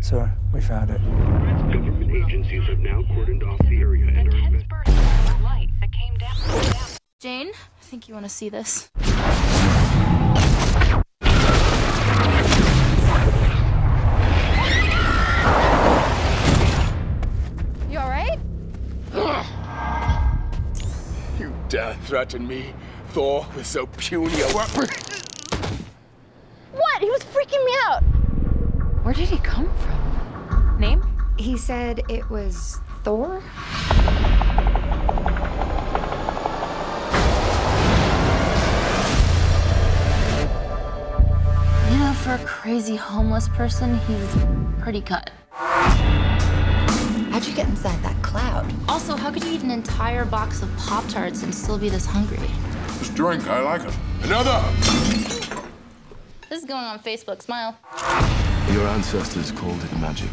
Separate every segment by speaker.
Speaker 1: operation.
Speaker 2: Sir, we found it.
Speaker 1: Government agencies have now cordoned off the area and are
Speaker 3: Intense burst of light that came down. down.
Speaker 4: Jane, I think you want to see this. You alright?
Speaker 5: You dare threaten me, Thor, with so puny a weapon?
Speaker 4: What? He was freaking me out. Where did he come from? Name?
Speaker 6: He said it was Thor?
Speaker 4: You know, for a crazy homeless person, he's pretty cut.
Speaker 7: How'd you get inside that cloud?
Speaker 4: Also, how could you eat an entire box of Pop Tarts and still be this hungry?
Speaker 5: This drink, I like it. Another!
Speaker 4: This is going on Facebook. Smile.
Speaker 8: Your ancestors called it magic,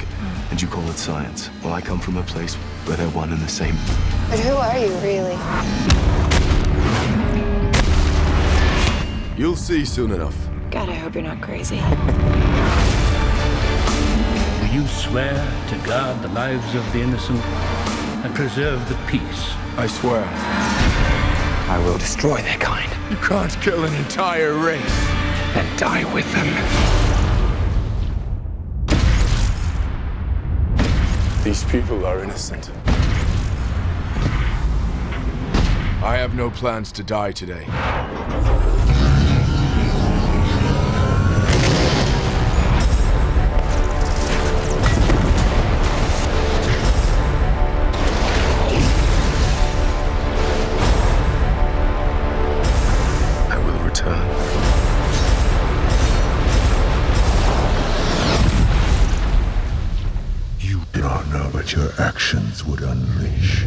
Speaker 8: and you call it science. Well, I come from a place where they're one and the same.
Speaker 6: But who are you, really?
Speaker 5: You'll see soon enough.
Speaker 6: God, I hope you're not crazy.
Speaker 9: Do you swear to guard the lives of the innocent and preserve the peace?
Speaker 5: I swear.
Speaker 2: I will destroy their kind
Speaker 5: You can't kill an entire race.
Speaker 2: and die with them.
Speaker 5: These people are innocent. I have no plans to die today.
Speaker 10: You not know what your actions would unleash.